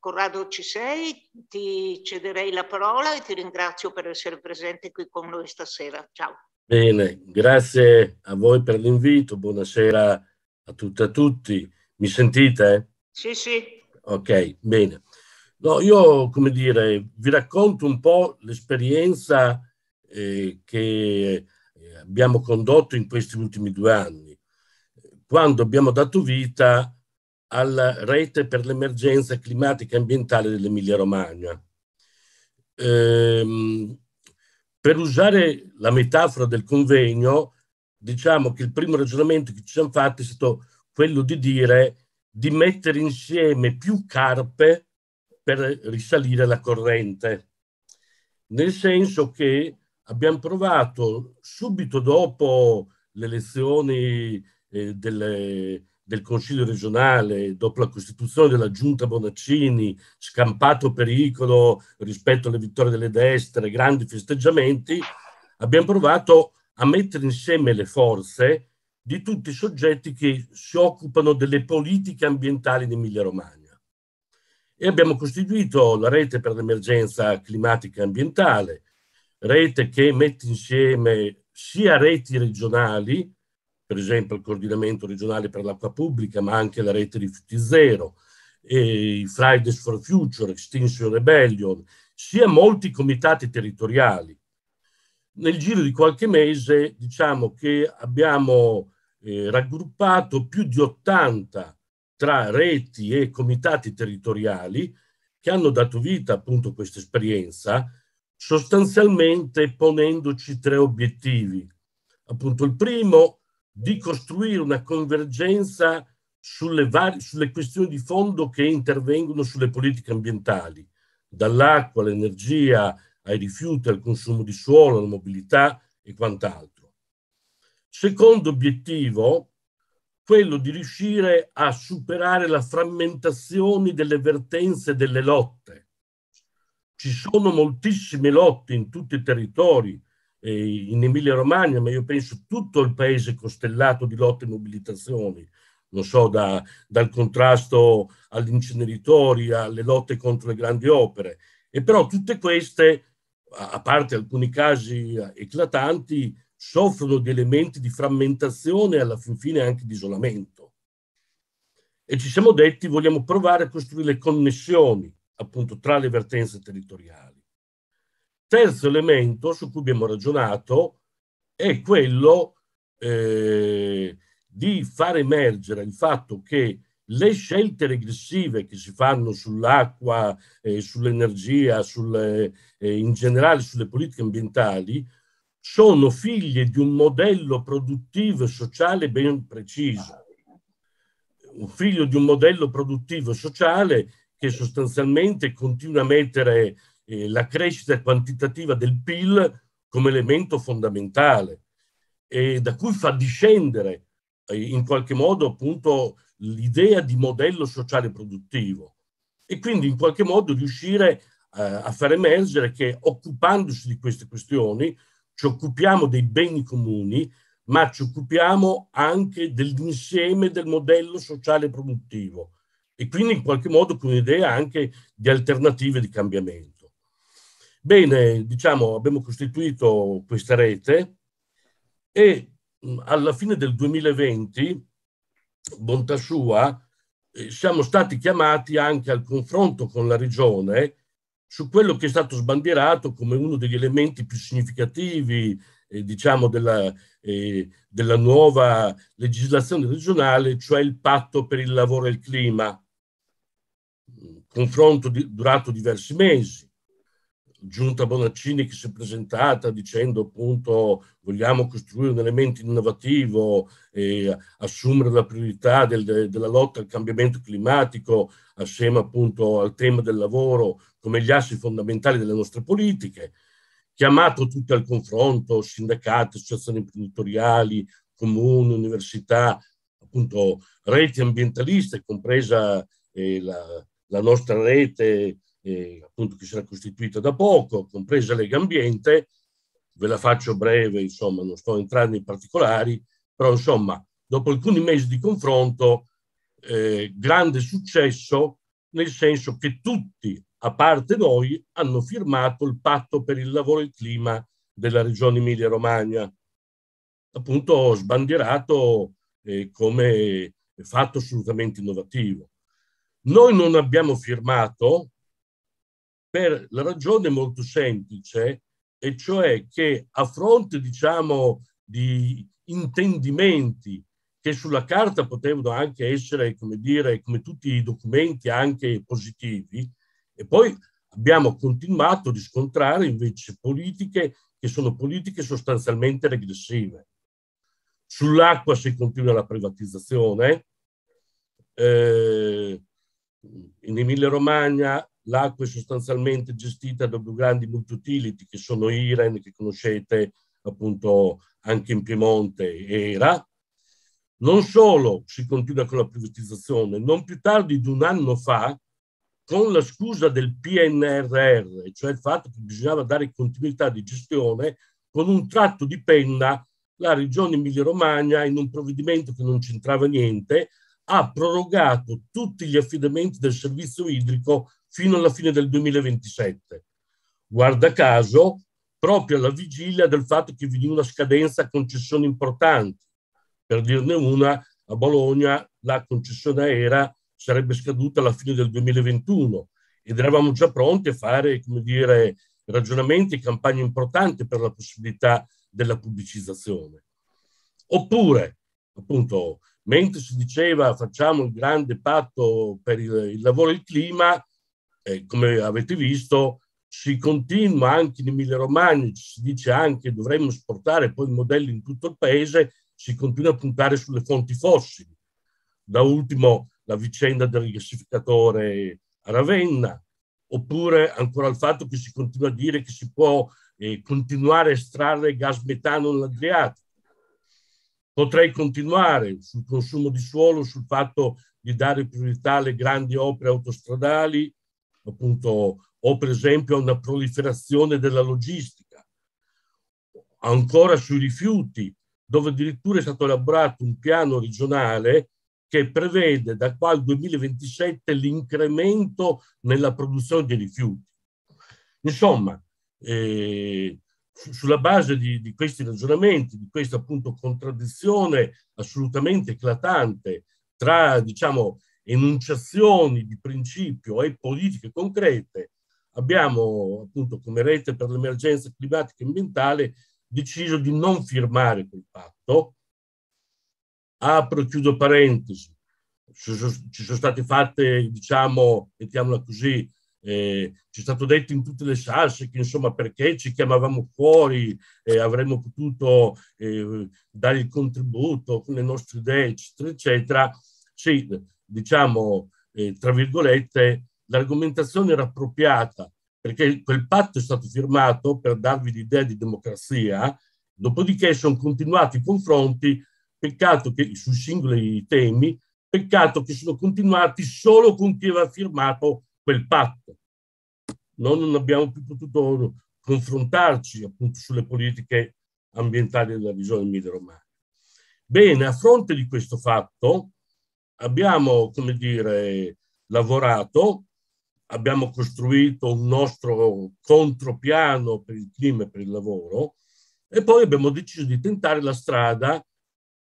Corrado ci sei, ti cederei la parola e ti ringrazio per essere presente qui con noi stasera. Ciao. Bene, grazie a voi per l'invito, buonasera a tutte e a tutti. Mi sentite? Sì, sì. Ok, bene. No, io, come dire, vi racconto un po' l'esperienza eh, che abbiamo condotto in questi ultimi due anni, quando abbiamo dato vita alla rete per l'emergenza climatica e ambientale dell'Emilia Romagna. Ehm, per usare la metafora del convegno, diciamo che il primo ragionamento che ci siamo fatti è stato quello di dire di mettere insieme più carpe per risalire la corrente, nel senso che abbiamo provato subito dopo le elezioni eh, delle, del Consiglio regionale, dopo la costituzione della Giunta Bonaccini, scampato pericolo rispetto alle vittorie delle destre, grandi festeggiamenti, abbiamo provato a mettere insieme le forze di tutti i soggetti che si occupano delle politiche ambientali in Emilia-Romagna. E abbiamo costituito la rete per l'emergenza climatica e ambientale, rete che mette insieme sia reti regionali, per esempio il coordinamento regionale per l'acqua pubblica, ma anche la rete rifiuti zero, i Fridays for Future, Extinction Rebellion, sia molti comitati territoriali. Nel giro di qualche mese diciamo che abbiamo eh, raggruppato più di 80 tra reti e comitati territoriali che hanno dato vita appunto a questa esperienza, sostanzialmente ponendoci tre obiettivi. Appunto il primo di costruire una convergenza sulle, varie, sulle questioni di fondo che intervengono sulle politiche ambientali, dall'acqua all'energia, ai rifiuti, al consumo di suolo, alla mobilità e quant'altro. Secondo obiettivo, quello di riuscire a superare la frammentazione delle vertenze delle lotte. Ci sono moltissime lotte in tutti i territori, eh, in Emilia Romagna, ma io penso tutto il paese costellato di lotte e mobilitazioni, non so, da, dal contrasto agli inceneritori, alle lotte contro le grandi opere. E però tutte queste, a parte alcuni casi eclatanti, soffrono di elementi di frammentazione e alla fin fine anche di isolamento. E ci siamo detti, vogliamo provare a costruire le connessioni appunto tra le vertenze territoriali. Terzo elemento su cui abbiamo ragionato è quello eh, di far emergere il fatto che le scelte regressive che si fanno sull'acqua, eh, sull'energia, sulle, eh, in generale sulle politiche ambientali, sono figlie di un modello produttivo e sociale ben preciso. Un figlio di un modello produttivo e sociale che sostanzialmente continua a mettere eh, la crescita quantitativa del PIL come elemento fondamentale e da cui fa discendere eh, in qualche modo appunto l'idea di modello sociale produttivo e quindi in qualche modo riuscire eh, a far emergere che occupandosi di queste questioni ci occupiamo dei beni comuni ma ci occupiamo anche dell'insieme del modello sociale produttivo e quindi in qualche modo con un'idea anche di alternative di cambiamento. Bene, diciamo, abbiamo costituito questa rete e alla fine del 2020, bontà sua, eh, siamo stati chiamati anche al confronto con la regione su quello che è stato sbandierato come uno degli elementi più significativi, eh, diciamo, della, eh, della nuova legislazione regionale, cioè il patto per il lavoro e il clima. Confronto di, durato diversi mesi Giunta Bonaccini che si è presentata dicendo appunto vogliamo costruire un elemento innovativo e assumere la priorità del, della lotta al cambiamento climatico assieme appunto al tema del lavoro come gli assi fondamentali delle nostre politiche, chiamato tutti al confronto, sindacati, associazioni imprenditoriali, comuni, università, appunto reti ambientaliste, compresa eh, la, la nostra rete eh, appunto che sarà costituita da poco, compresa Lega Ambiente, ve la faccio breve, insomma, non sto entrando in particolari, però insomma, dopo alcuni mesi di confronto, eh, grande successo nel senso che tutti, a parte noi, hanno firmato il patto per il lavoro e il clima della regione Emilia-Romagna, appunto sbandierato eh, come fatto assolutamente innovativo. Noi non abbiamo firmato per la ragione molto semplice, e cioè che a fronte, diciamo, di intendimenti che sulla carta potevano anche essere, come dire, come tutti i documenti anche positivi, e poi abbiamo continuato a riscontrare invece politiche che sono politiche sostanzialmente regressive. Sull'acqua si continua la privatizzazione, eh, in Emilia Romagna l'acqua è sostanzialmente gestita da due grandi multi-utility che sono Iren, che conoscete appunto anche in Piemonte, ERA. Non solo si continua con la privatizzazione, non più tardi di un anno fa, con la scusa del PNRR, cioè il fatto che bisognava dare continuità di gestione, con un tratto di penna la regione Emilia-Romagna, in un provvedimento che non c'entrava niente, ha prorogato tutti gli affidamenti del servizio idrico fino alla fine del 2027. Guarda caso, proprio alla vigilia del fatto che vi una scadenza a concessioni importanti. Per dirne una, a Bologna la concessione aerea sarebbe scaduta alla fine del 2021 ed eravamo già pronti a fare, come dire, ragionamenti e campagne importanti per la possibilità della pubblicizzazione. Oppure, appunto, mentre si diceva facciamo il grande patto per il, il lavoro e il clima, eh, come avete visto, si continua anche in Emilia Romagna, si dice anche che dovremmo esportare poi modelli in tutto il paese, si continua a puntare sulle fonti fossili. Da ultimo la vicenda del rigassificatore a Ravenna, oppure ancora il fatto che si continua a dire che si può eh, continuare a estrarre gas metano nell'Adriatico. Potrei continuare sul consumo di suolo, sul fatto di dare priorità alle grandi opere autostradali, appunto, o per esempio a una proliferazione della logistica. Ancora sui rifiuti, dove addirittura è stato elaborato un piano regionale che prevede da qua al 2027 l'incremento nella produzione di rifiuti. Insomma, eh, sulla base di, di, questi ragionamenti, di questa appunto contraddizione assolutamente eclatante tra, diciamo, enunciazioni di principio e politiche concrete, abbiamo appunto come rete per l'emergenza climatica e ambientale deciso di non firmare quel patto. Apro e chiudo parentesi. Ci sono state fatte, diciamo, mettiamola così, eh, ci è stato detto in tutte le salse che insomma perché ci chiamavamo fuori e eh, avremmo potuto eh, dare il contributo con le nostre idee, eccetera, eccetera. Sì, diciamo, eh, tra virgolette, l'argomentazione era appropriata perché quel patto è stato firmato per darvi l'idea di democrazia, dopodiché sono continuati i confronti, peccato che sui singoli temi, peccato che sono continuati solo con chi aveva firmato quel patto. Noi non abbiamo più potuto confrontarci appunto sulle politiche ambientali della regione Emilia-Romagna. Bene, a fronte di questo fatto abbiamo, come dire, lavorato, abbiamo costruito un nostro contropiano per il clima e per il lavoro e poi abbiamo deciso di tentare la strada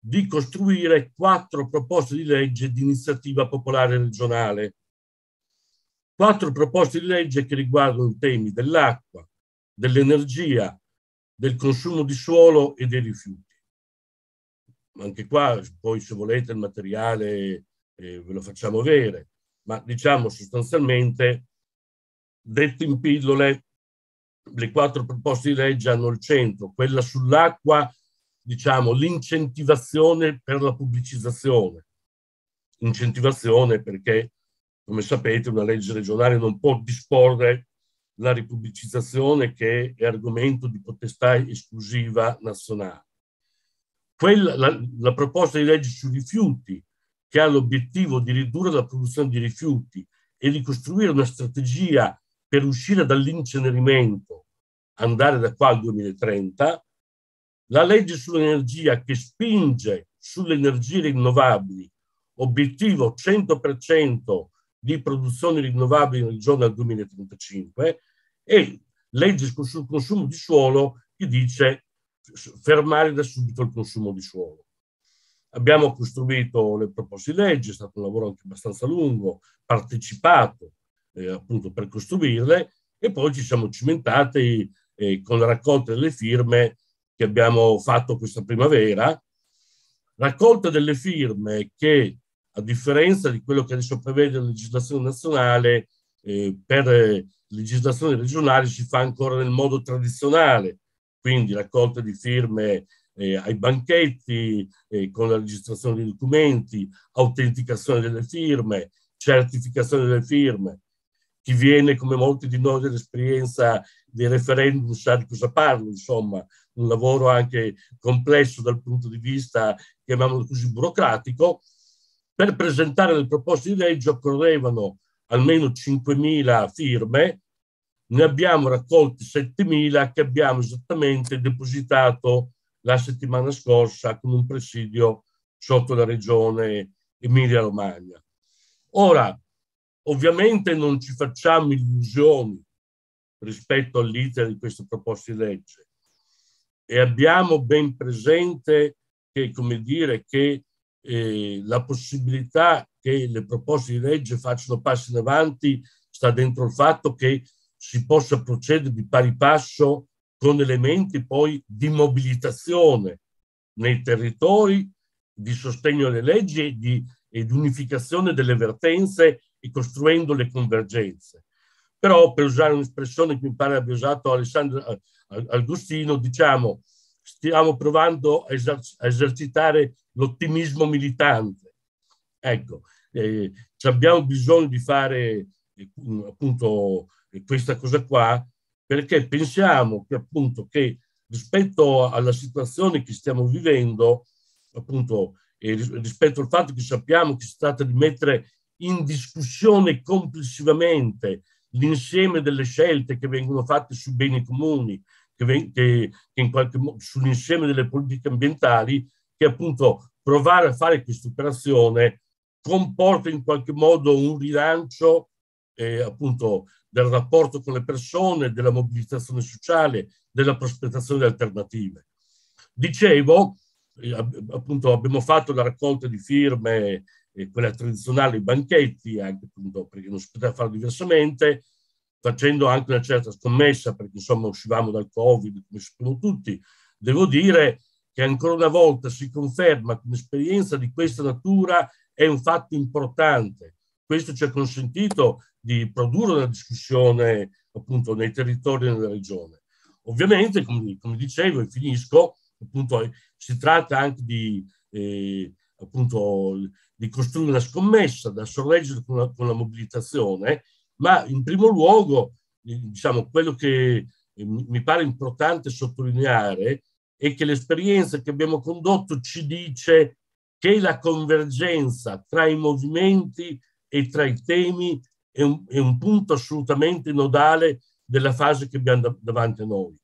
di costruire quattro proposte di legge di iniziativa popolare regionale quattro proposte di legge che riguardano i temi dell'acqua, dell'energia, del consumo di suolo e dei rifiuti. Anche qua, poi se volete il materiale eh, ve lo facciamo avere, ma diciamo sostanzialmente, detto in pillole, le quattro proposte di legge hanno il centro, quella sull'acqua, diciamo, l'incentivazione per la pubblicizzazione. Incentivazione perché come sapete, una legge regionale non può disporre la ripubblicizzazione che è argomento di potestà esclusiva nazionale. Quella, la, la proposta di legge sui rifiuti, che ha l'obiettivo di ridurre la produzione di rifiuti e di costruire una strategia per uscire dall'incenerimento, andare da qua al 2030, la legge sull'energia che spinge sulle energie rinnovabili, obiettivo 100% di produzione rinnovabili in regione al 2035 e legge sul consumo di suolo che dice fermare da subito il consumo di suolo. Abbiamo costruito le proposte di legge, è stato un lavoro anche abbastanza lungo, partecipato eh, appunto per costruirle e poi ci siamo cimentati eh, con la raccolta delle firme che abbiamo fatto questa primavera. Raccolta delle firme che, a differenza di quello che adesso prevede la legislazione nazionale, eh, per legislazione regionale si fa ancora nel modo tradizionale, quindi raccolta di firme eh, ai banchetti, eh, con la registrazione dei documenti, autenticazione delle firme, certificazione delle firme. Chi viene, come molti di noi, dell'esperienza dei referendum sa di cosa parlo, insomma, un lavoro anche complesso dal punto di vista, chiamiamolo così, burocratico. Per presentare le proposte di legge occorrevano almeno 5.000 firme, ne abbiamo raccolti 7.000 che abbiamo esattamente depositato la settimana scorsa con un presidio sotto la regione Emilia-Romagna. Ora, ovviamente non ci facciamo illusioni rispetto all'iter di queste proposte di legge e abbiamo ben presente che, come dire, che eh, la possibilità che le proposte di legge facciano passi in avanti sta dentro il fatto che si possa procedere di pari passo con elementi poi di mobilitazione nei territori, di sostegno alle leggi e di, e unificazione delle vertenze e costruendo le convergenze. Però, per usare un'espressione che mi pare abbia usato Alessandro Agostino, diciamo, stiamo provando a, eser- a esercitare l'ottimismo militante. Ecco, eh, abbiamo bisogno di fare eh, appunto questa cosa qua perché pensiamo che appunto che rispetto alla situazione che stiamo vivendo, appunto, e rispetto al fatto che sappiamo che si tratta di mettere in discussione complessivamente l'insieme delle scelte che vengono fatte sui beni comuni, che, che, che in qualche modo sull'insieme delle politiche ambientali, che appunto provare a fare questa operazione comporta in qualche modo un rilancio eh, appunto del rapporto con le persone, della mobilitazione sociale, della prospettazione di alternative. Dicevo, eh, appunto abbiamo fatto la raccolta di firme, eh, quella tradizionale, i banchetti, anche appunto perché non si poteva fare diversamente, facendo anche una certa scommessa, perché insomma uscivamo dal Covid, come sappiamo tutti. Devo dire che ancora una volta si conferma che un'esperienza di questa natura è un fatto importante. Questo ci ha consentito di produrre una discussione appunto nei territori e nella regione. Ovviamente, come, come dicevo e finisco, appunto si tratta anche di, eh, appunto, di costruire una scommessa da sorreggere con la, con la mobilitazione, ma in primo luogo, diciamo, quello che eh, mi pare importante sottolineare è che l'esperienza che abbiamo condotto ci dice che la convergenza tra i movimenti e tra i temi è un, è un punto assolutamente nodale della fase che abbiamo davanti a noi.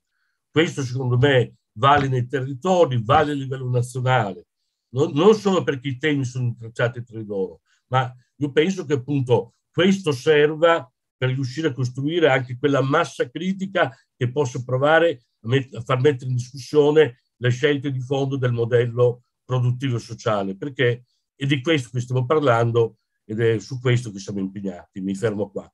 Questo secondo me vale nei territori, vale a livello nazionale, non, non solo perché i temi sono intrecciati tra di loro, ma io penso che appunto questo serva per riuscire a costruire anche quella massa critica che possa provare a, met- a far mettere in discussione le scelte di fondo del modello produttivo e sociale, perché è di questo che stiamo parlando ed è su questo che siamo impegnati. Mi fermo qua.